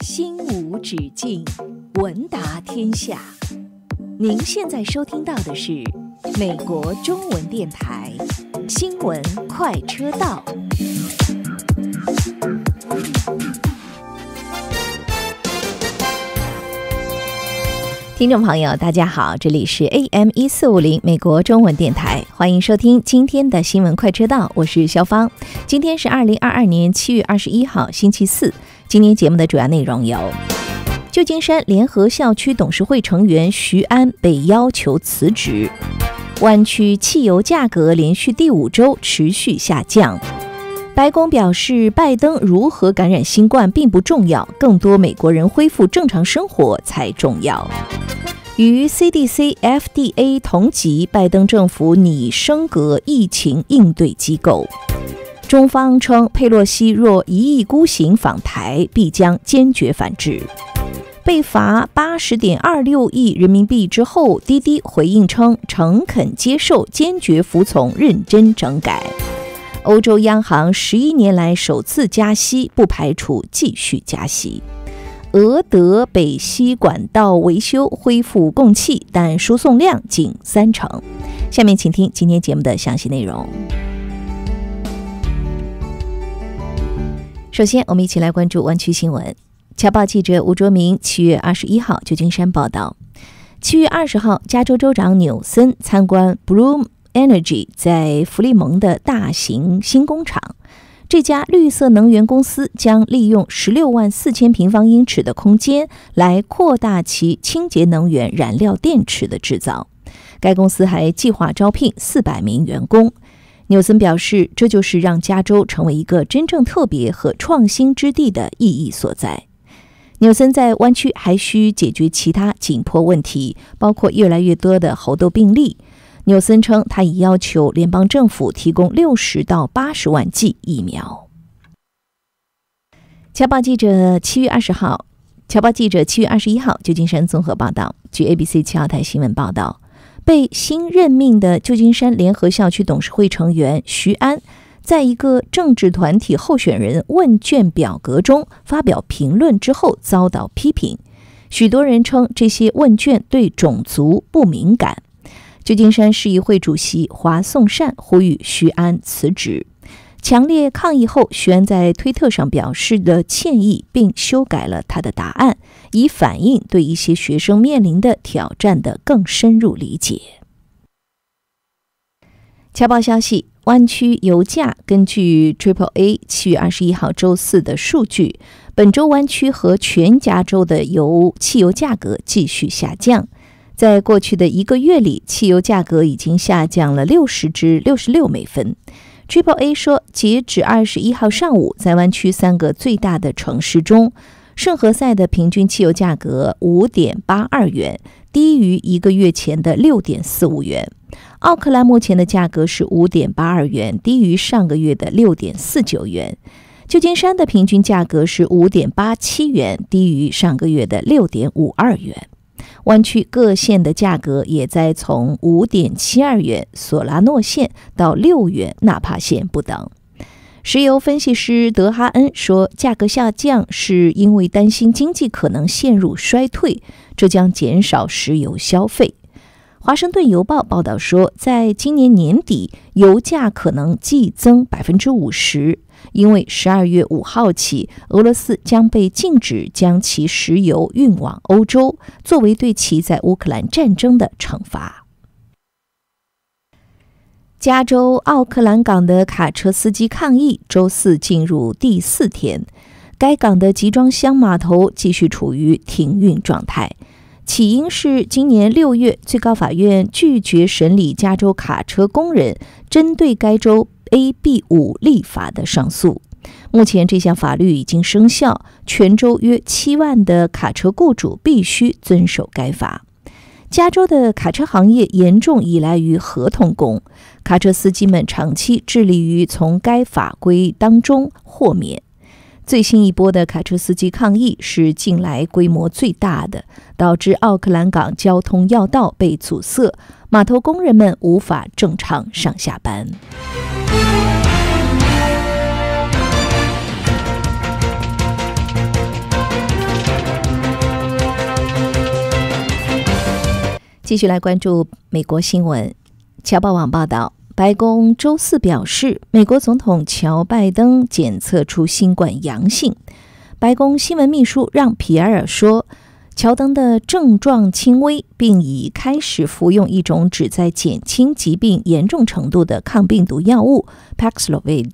心无止境，文达天下。您现在收听到的是美国中文电台新闻快车道。听众朋友，大家好，这里是 AM 一四五零美国中文电台，欢迎收听今天的新闻快车道，我是肖芳。今天是二零二二年七月二十一号，星期四。今天节目的主要内容有：旧金山联合校区董事会成员徐安被要求辞职；湾区汽油价格连续第五周持续下降；白宫表示，拜登如何感染新冠并不重要，更多美国人恢复正常生活才重要。与 CDC、FDA 同级，拜登政府拟升格疫情应对机构。中方称，佩洛西若一意孤行访台，必将坚决反制。被罚八十点二六亿人民币之后，滴滴回应称，诚恳接受，坚决服从，认真整改。欧洲央行十一年来首次加息，不排除继续加息。俄德北溪管道维修恢复供气，但输送量仅三成。下面请听今天节目的详细内容。首先，我们一起来关注湾区新闻。侨报记者吴卓明七月二十一号旧金山报道：七月二十号，加州州长纽森参观 Bloom Energy 在弗利蒙的大型新工厂。这家绿色能源公司将利用十六万四千平方英尺的空间来扩大其清洁能源燃料电池的制造。该公司还计划招聘四百名员工。纽森表示，这就是让加州成为一个真正特别和创新之地的意义所在。纽森在湾区还需解决其他紧迫问题，包括越来越多的猴痘病例。纽森称，他已要求联邦政府提供六十到八十万剂疫苗。侨报记者七月二十号，侨报记者七月二十一号旧金山综合报道。据 ABC 七号台新闻报道，被新任命的旧金山联合校区董事会成员徐安，在一个政治团体候选人问卷表格中发表评论之后遭到批评。许多人称这些问卷对种族不敏感。旧金山市议会主席华颂善呼吁徐安辞职，强烈抗议后，徐安在推特上表示了歉意，并修改了他的答案，以反映对一些学生面临的挑战的更深入理解。侨报消息：湾区油价根据 Triple A 七月二十一号周四的数据，本周湾区和全加州的油汽油价格继续下降。在过去的一个月里，汽油价格已经下降了六十至六十六美分。Triple A 说，截止二十一号上午，在湾区三个最大的城市中，圣何塞的平均汽油价格五点八二元，低于一个月前的六点四五元；奥克兰目前的价格是五点八二元，低于上个月的六点四九元；旧金山的平均价格是五点八七元，低于上个月的六点五二元。湾区各县的价格也在从五点七二元索拉诺县到六元纳帕县不等。石油分析师德哈恩说，价格下降是因为担心经济可能陷入衰退，这将减少石油消费。华盛顿邮报报道说，在今年年底，油价可能季增百分之五十。因为十二月五号起，俄罗斯将被禁止将其石油运往欧洲，作为对其在乌克兰战争的惩罚。加州奥克兰港的卡车司机抗议周四进入第四天，该港的集装箱码头继续处于停运状态。起因是今年六月，最高法院拒绝审理加州卡车工人针对该州。AB 五立法的上诉，目前这项法律已经生效，全州约七万的卡车雇主必须遵守该法。加州的卡车行业严重依赖于合同工，卡车司机们长期致力于从该法规当中豁免。最新一波的卡车司机抗议是近来规模最大的导致奥克兰港交通要道被阻塞码头工人们无法正常上下班。继续来关注美国新闻侨报网报道白宫周四表示，美国总统乔拜登检测出新冠阳性。白宫新闻秘书让·皮埃尔说，乔登的症状轻微，并已开始服用一种旨在减轻疾病严重程度的抗病毒药物 Paxlovid，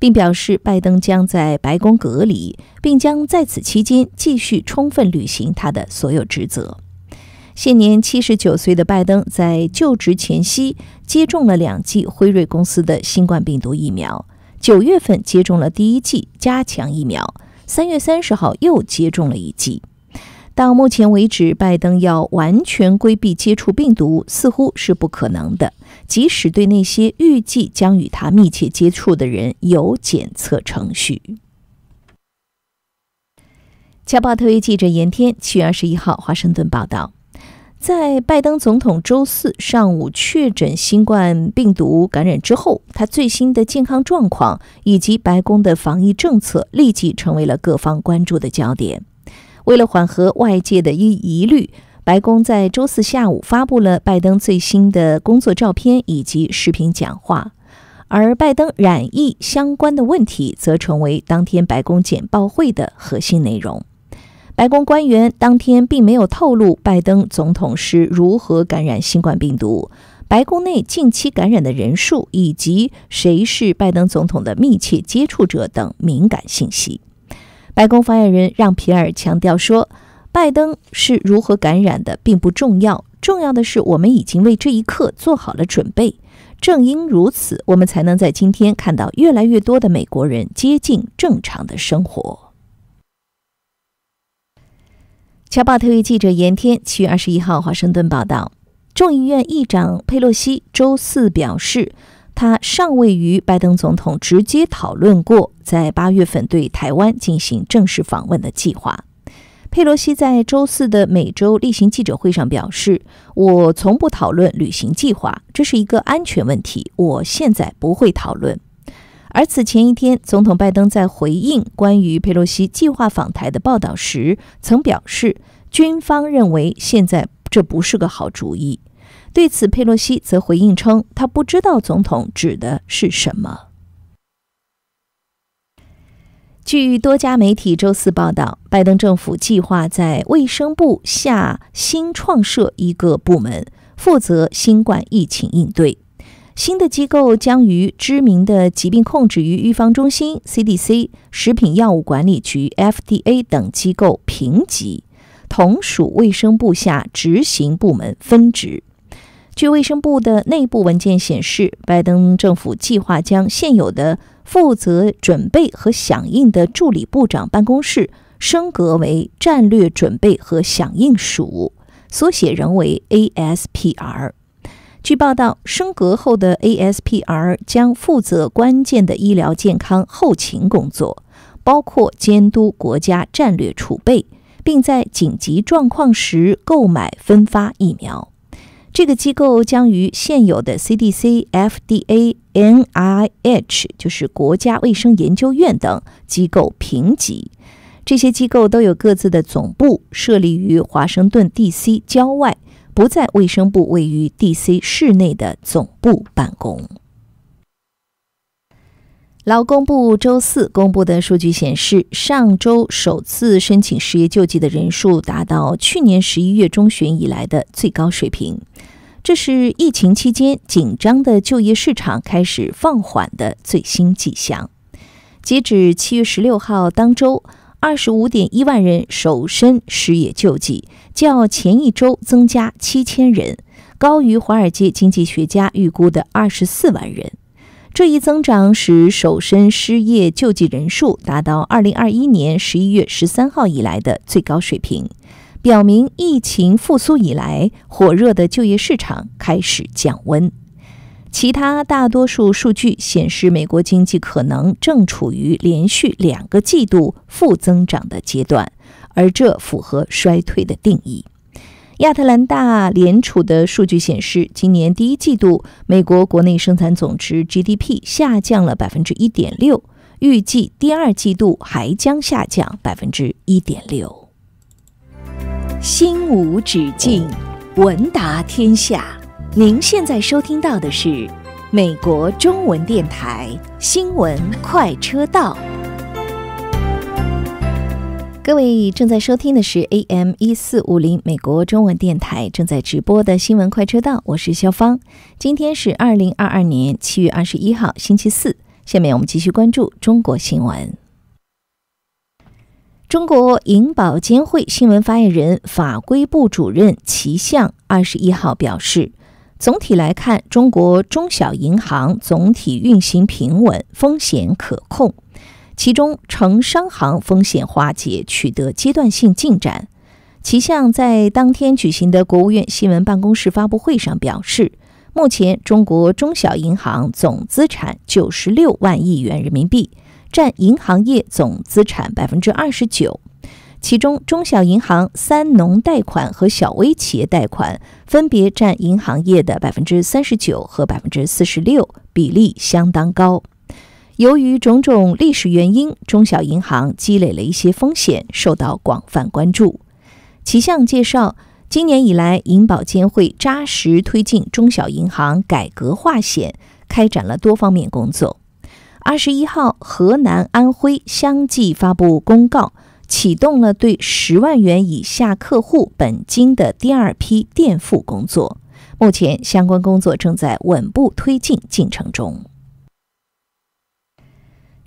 并表示拜登将在白宫隔离，并将在此期间继续充分履行他的所有职责。现年七十九岁的拜登在就职前夕接种了两剂辉瑞公司的新冠病毒疫苗，九月份接种了第一剂加强疫苗，三月三十号又接种了一剂。到目前为止，拜登要完全规避接触病毒似乎是不可能的，即使对那些预计将与他密切接触的人有检测程序。侨报特约记者严天七月二十一号华盛顿报道。在拜登总统周四上午确诊新冠病毒感染之后，他最新的健康状况以及白宫的防疫政策立即成为了各方关注的焦点。为了缓和外界的疑疑虑，白宫在周四下午发布了拜登最新的工作照片以及视频讲话，而拜登染疫相关的问题则成为当天白宫简报会的核心内容。白宫官员当天并没有透露拜登总统是如何感染新冠病毒、白宫内近期感染的人数以及谁是拜登总统的密切接触者等敏感信息。白宫发言人让·皮尔强调说：“拜登是如何感染的并不重要，重要的是我们已经为这一刻做好了准备。正因如此，我们才能在今天看到越来越多的美国人接近正常的生活。”侨报特约记者严天七月二十一号华盛顿报道，众议院议长佩洛西周四表示，他尚未与拜登总统直接讨论过在八月份对台湾进行正式访问的计划。佩洛西在周四的每周例行记者会上表示：“我从不讨论旅行计划，这是一个安全问题，我现在不会讨论。”而此前一天，总统拜登在回应关于佩洛西计划访台的报道时，曾表示，军方认为现在这不是个好主意。对此，佩洛西则回应称，他不知道总统指的是什么。据多家媒体周四报道，拜登政府计划在卫生部下新创设一个部门，负责新冠疫情应对。新的机构将与知名的疾病控制与预防中心 （CDC）、食品药物管理局 （FDA） 等机构平级，同属卫生部下执行部门分职。据卫生部的内部文件显示，拜登政府计划将现有的负责准备和响应的助理部长办公室升格为战略准备和响应署，缩写仍为 ASPR。据报道，升格后的 ASPR 将负责关键的医疗健康后勤工作，包括监督国家战略储备，并在紧急状况时购买分发疫苗。这个机构将与现有的 CDC、FDA、NIH（ 就是国家卫生研究院）等机构平级。这些机构都有各自的总部，设立于华盛顿 DC 郊外。不在卫生部位于 D.C. 市内的总部办公。劳工部周四公布的数据显示，上周首次申请失业救济的人数达到去年十一月中旬以来的最高水平。这是疫情期间紧张的就业市场开始放缓的最新迹象。截止七月十六号当周。二十五点一万人首申失业救济，较前一周增加七千人，高于华尔街经济学家预估的二十四万人。这一增长使首申失业救济人数达到二零二一年十一月十三号以来的最高水平，表明疫情复苏以来火热的就业市场开始降温。其他大多数数据显示，美国经济可能正处于连续两个季度负增长的阶段，而这符合衰退的定义。亚特兰大联储的数据显示，今年第一季度美国国内生产总值 GDP 下降了百分之一点六，预计第二季度还将下降百分之一点六。心无止境。文达天下。您现在收听到的是美国中文电台新闻快车道。各位正在收听的是 AM 一四五零美国中文电台正在直播的新闻快车道，我是肖芳。今天是二零二二年七月二十一号，星期四。下面我们继续关注中国新闻。中国银保监会新闻发言人、法规部主任齐向二十一号表示，总体来看，中国中小银行总体运行平稳，风险可控。其中，城商行风险化解取得阶段性进展。齐相在当天举行的国务院新闻办公室发布会上表示，目前中国中小银行总资产九十六万亿元人民币。占银行业总资产百分之二十九，其中中小银行三农贷款和小微企业贷款分别占银行业的百分之三十九和百分之四十六，比例相当高。由于种种历史原因，中小银行积累了一些风险，受到广泛关注。齐相介绍，今年以来，银保监会扎实推进中小银行改革化险，开展了多方面工作。二十一号，河南、安徽相继发布公告，启动了对十万元以下客户本金的第二批垫付工作。目前，相关工作正在稳步推进进程中。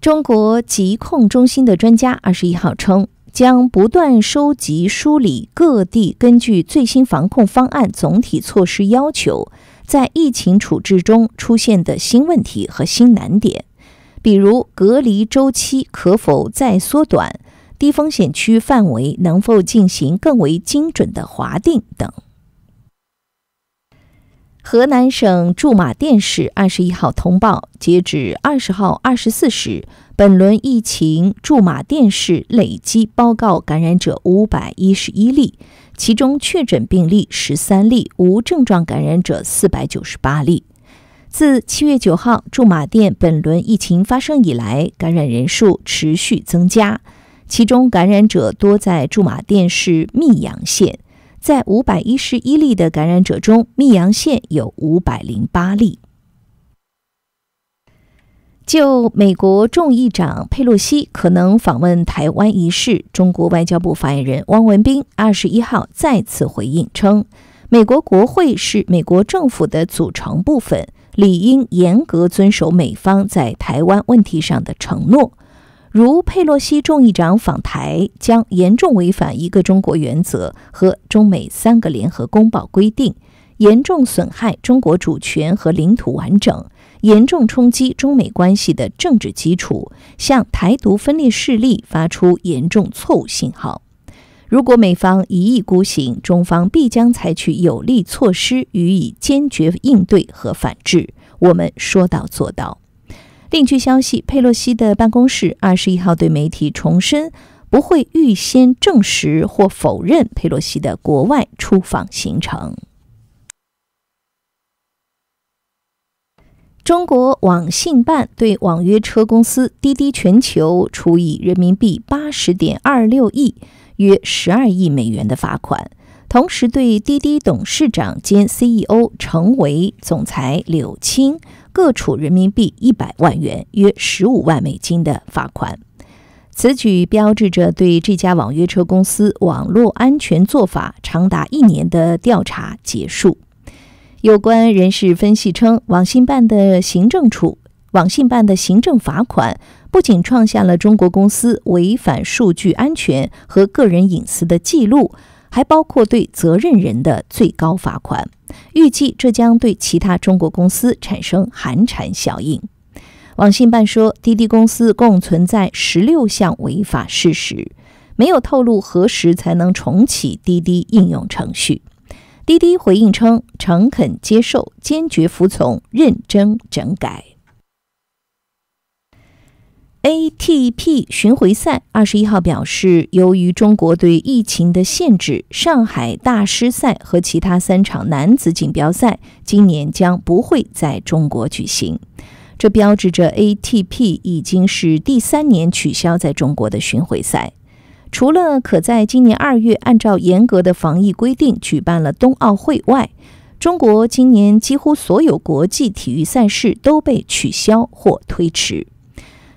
中国疾控中心的专家二十一号称，将不断收集梳理各地根据最新防控方案总体措施要求，在疫情处置中出现的新问题和新难点。比如隔离周期可否再缩短，低风险区范围能否进行更为精准的划定等。河南省驻马店市二十一号通报，截止二十号二十四时，本轮疫情驻马店市累计报告感染者五百一十一例，其中确诊病例十三例，无症状感染者四百九十八例。自七月九号驻马店本轮疫情发生以来，感染人数持续增加，其中感染者多在驻马店市密阳县，在五百一十一例的感染者中，密阳县有五百零八例。就美国众议长佩洛西可能访问台湾一事，中国外交部发言人汪文斌二十一号再次回应称，美国国会是美国政府的组成部分。理应严格遵守美方在台湾问题上的承诺，如佩洛西众议长访台将严重违反一个中国原则和中美三个联合公报规定，严重损害中国主权和领土完整，严重冲击中美关系的政治基础，向台独分裂势力发出严重错误信号。如果美方一意孤行，中方必将采取有力措施予以坚决应对和反制。我们说到做到。另据消息，佩洛西的办公室二十一号对媒体重申，不会预先证实或否认佩洛西的国外出访行程。中国网信办对网约车公司滴滴全球处以人民币八十点二六亿。约十二亿美元的罚款，同时对滴滴董事长兼 CEO 成为总裁柳青各处人民币一百万元（约十五万美金）的罚款。此举标志着对这家网约车公司网络安全做法长达一年的调查结束。有关人士分析称，网信办的行政处网信办的行政罚款。不仅创下了中国公司违反数据安全和个人隐私的记录，还包括对责任人的最高罚款。预计这将对其他中国公司产生寒蝉效应。网信办说，滴滴公司共存在十六项违法事实，没有透露何时才能重启滴滴应用程序。滴滴回应称，诚恳接受，坚决服从，认真整改。ATP 巡回赛二十一号表示，由于中国对疫情的限制，上海大师赛和其他三场男子锦标赛今年将不会在中国举行。这标志着 ATP 已经是第三年取消在中国的巡回赛。除了可在今年二月按照严格的防疫规定举办了冬奥会外，中国今年几乎所有国际体育赛事都被取消或推迟。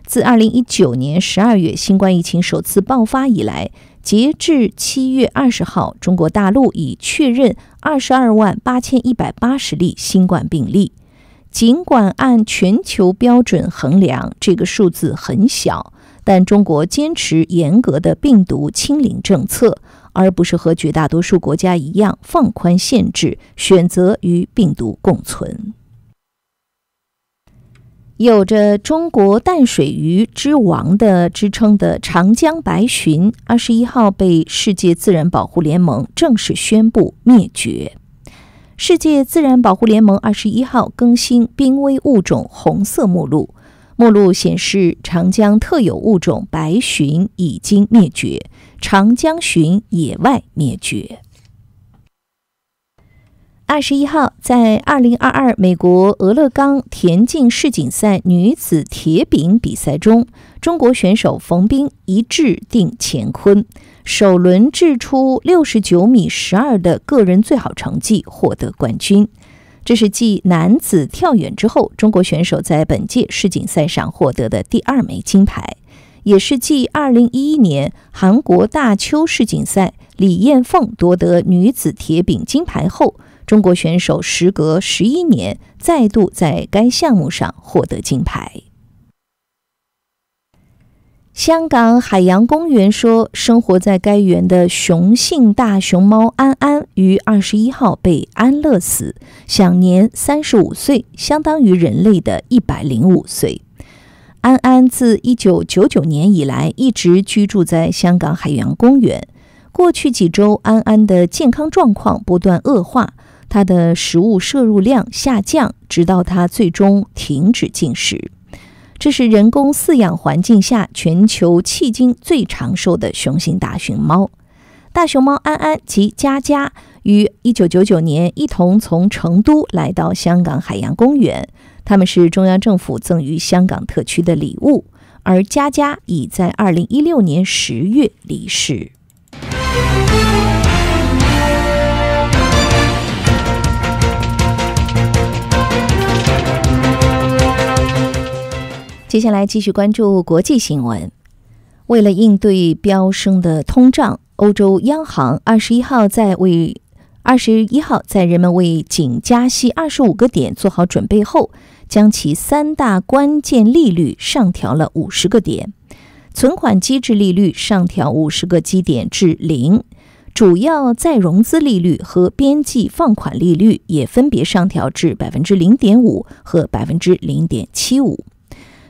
自二零一九年十二月新冠疫情首次爆发以来，截至七月二十号，中国大陆已确认二十二万八千一百八十例新冠病例。尽管按全球标准衡量，这个数字很小，但中国坚持严格的病毒清零政策，而不是和绝大多数国家一样放宽限制，选择与病毒共存。有着“中国淡水鱼之王”的之称的长江白鲟，二十一号被世界自然保护联盟正式宣布灭绝。世界自然保护联盟二十一号更新濒危物种红色目录，目录显示长江特有物种白鲟已经灭绝，长江鲟野外灭绝。二十一号，在二零二二美国俄勒冈田径世锦赛女子铁饼比赛中，中国选手冯彬一掷定乾坤，首轮掷出六十九米十二的个人最好成绩，获得冠军。这是继男子跳远之后，中国选手在本届世锦赛上获得的第二枚金牌，也是继二零一一年韩国大邱世锦赛李艳凤夺得女子铁饼金牌后。中国选手时隔十一年再度在该项目上获得金牌。香港海洋公园说，生活在该园的雄性大熊猫安安于二十一号被安乐死，享年三十五岁，相当于人类的一百零五岁。安安自一九九九年以来一直居住在香港海洋公园。过去几周，安安的健康状况不断恶化。它的食物摄入量下降，直到它最终停止进食。这是人工饲养环境下全球迄今最长寿的雄性大熊猫。大熊猫安安及佳佳于1999年一同从成都来到香港海洋公园，他们是中央政府赠予香港特区的礼物。而佳佳已在2016年10月离世。接下来继续关注国际新闻。为了应对飙升的通胀，欧洲央行二十一号在为二十一号在人们为仅加息二十五个点做好准备后，将其三大关键利率上调了五十个点。存款机制利率上调五十个基点至零，主要再融资利率和边际放款利率也分别上调至百分之零点五和百分之零点七五。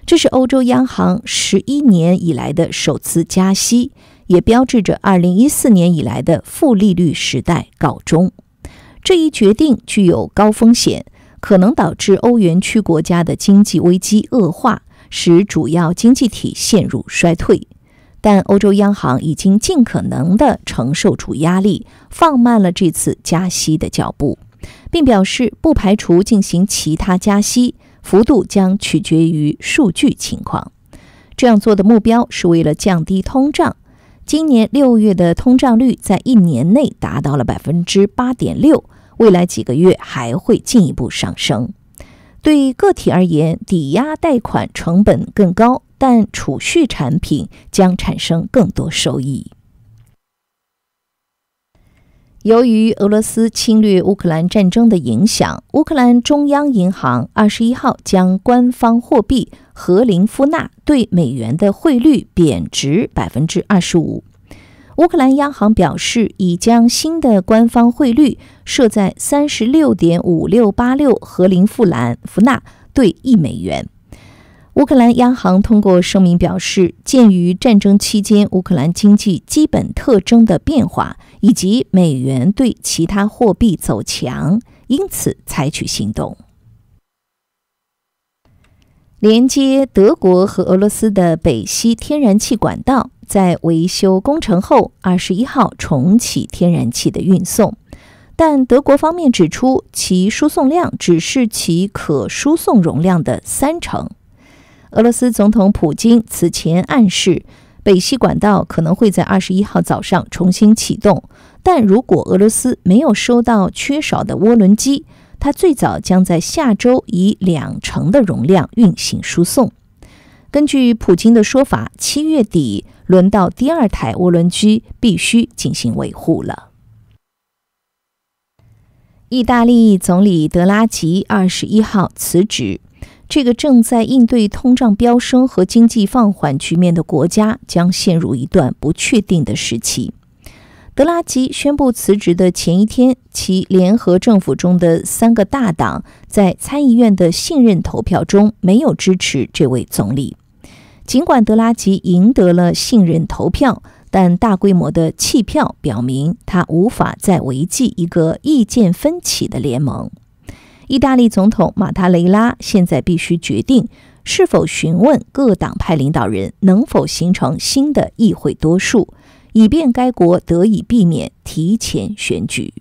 这是欧洲央行十一年以来的首次加息，也标志着二零一四年以来的负利率时代告终。这一决定具有高风险，可能导致欧元区国家的经济危机恶化，使主要经济体陷入衰退。但欧洲央行已经尽可能地承受住压力，放慢了这次加息的脚步，并表示不排除进行其他加息。幅度将取决于数据情况。这样做的目标是为了降低通胀。今年六月的通胀率在一年内达到了百分之八点六，未来几个月还会进一步上升。对个体而言，抵押贷款成本更高，但储蓄产品将产生更多收益。由于俄罗斯侵略乌克兰战争的影响，乌克兰中央银行二十一号将官方货币和林夫纳对美元的汇率贬值百分之二十五。乌克兰央行表示，已将新的官方汇率设在三十六点五六八六和林富兰夫纳兑一美元。乌克兰央行通过声明表示，鉴于战争期间乌克兰经济基本特征的变化，以及美元对其他货币走强，因此采取行动。连接德国和俄罗斯的北溪天然气管道在维修工程后，二十一号重启天然气的运送，但德国方面指出，其输送量只是其可输送容量的三成。俄罗斯总统普京此前暗示，北溪管道可能会在二十一号早上重新启动，但如果俄罗斯没有收到缺少的涡轮机，它最早将在下周以两成的容量运行输送。根据普京的说法，七月底轮到第二台涡轮机必须进行维护了。意大利总理德拉吉二十一号辞职，这个正在应对通胀飙升和经济放缓局面的国家将陷入一段不确定的时期。德拉吉宣布辞职的前一天，其联合政府中的三个大党在参议院的信任投票中没有支持这位总理。尽管德拉吉赢得了信任投票，但大规模的弃票表明他无法再维系一个意见分歧的联盟。意大利总统马塔雷拉现在必须决定是否询问各党派领导人能否形成新的议会多数。以便该国得以避免提前选举。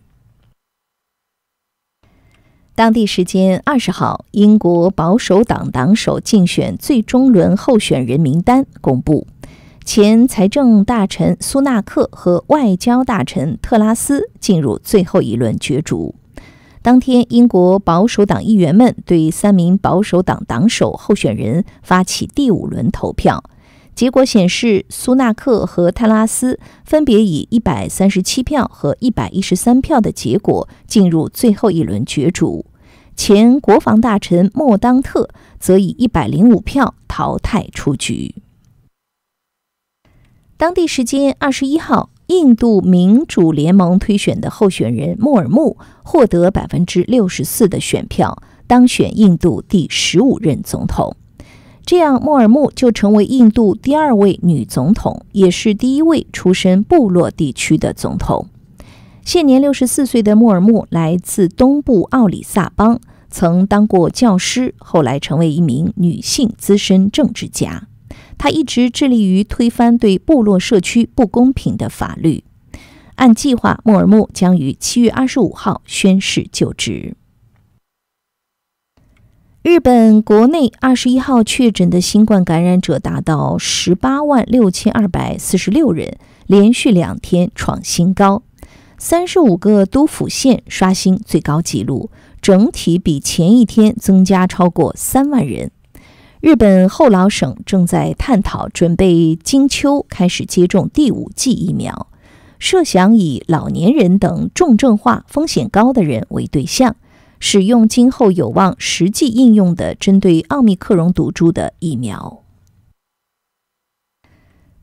当地时间二十号，英国保守党党首竞选最终轮候选人名单公布，前财政大臣苏纳克和外交大臣特拉斯进入最后一轮角逐。当天，英国保守党议员们对三名保守党党首候选人发起第五轮投票。结果显示，苏纳克和泰拉斯分别以一百三十七票和一百一十三票的结果进入最后一轮角逐。前国防大臣莫当特则以一百零五票淘汰出局。当地时间二十一号，印度民主联盟推选的候选人莫尔穆获得百分之六十四的选票，当选印度第十五任总统。这样，莫尔穆就成为印度第二位女总统，也是第一位出身部落地区的总统。现年六十四岁的莫尔穆来自东部奥里萨邦，曾当过教师，后来成为一名女性资深政治家。他一直致力于推翻对部落社区不公平的法律。按计划，莫尔穆将于七月二十五号宣誓就职。日本国内二十一号确诊的新冠感染者达到十八万六千二百四十六人，连续两天创新高。三十五个都府县刷新最高纪录，整体比前一天增加超过三万人。日本后老省正在探讨准备金秋开始接种第五剂疫苗，设想以老年人等重症化、风险高的人为对象。使用今后有望实际应用的针对奥密克戎毒株的疫苗。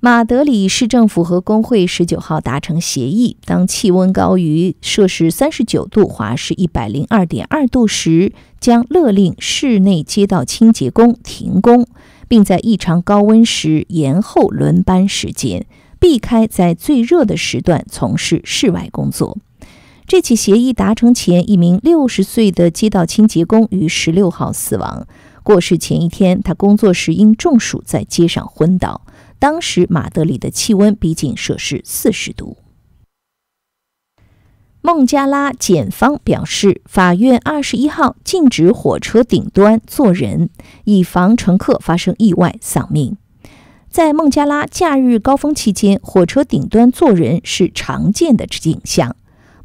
马德里市政府和工会十九号达成协议，当气温高于摄氏三十九度（华氏一百零二点二度）时，将勒令室内街道清洁工停工，并在异常高温时延后轮班时间，避开在最热的时段从事室外工作。这起协议达成前，一名六十岁的街道清洁工于十六号死亡。过世前一天，他工作时因中暑在街上昏倒。当时马德里的气温逼近摄氏四十度。孟加拉检方表示，法院二十一号禁止火车顶端坐人，以防乘客发生意外丧命。在孟加拉假日高峰期间，火车顶端坐人是常见的景象。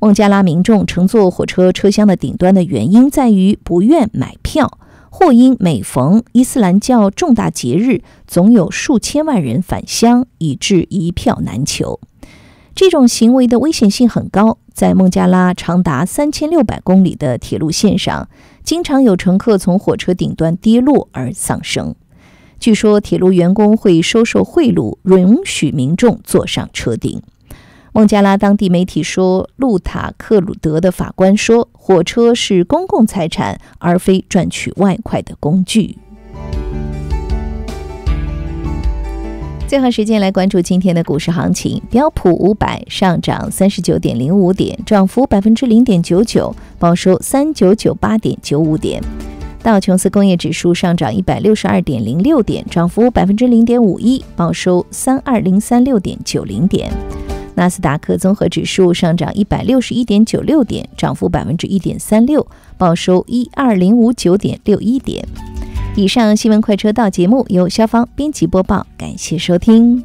孟加拉民众乘坐火车车厢的顶端的原因在于不愿买票，或因每逢伊斯兰教重大节日，总有数千万人返乡，以致一票难求。这种行为的危险性很高，在孟加拉长达三千六百公里的铁路线上，经常有乘客从火车顶端跌落而丧生。据说，铁路员工会收受贿赂，允许民众坐上车顶。孟加拉当地媒体说，路塔克鲁德的法官说，火车是公共财产，而非赚取外快的工具。最后时间来关注今天的股市行情，标普五百上涨三十九点零五点，涨幅百分之零点九九，报收三九九八点九五点；道琼斯工业指数上涨一百六十二点零六点，涨幅百分之零点五一，报收三二零三六点九零点。纳斯达克综合指数上涨一百六十一点九六点，涨幅百分之一点三六，报收一二零五九点六一点。以上新闻快车道节目由肖芳编辑播报，感谢收听。